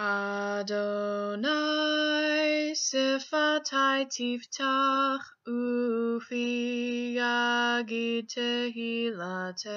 Adonai sifatai tiftach ufi yagid tehilatech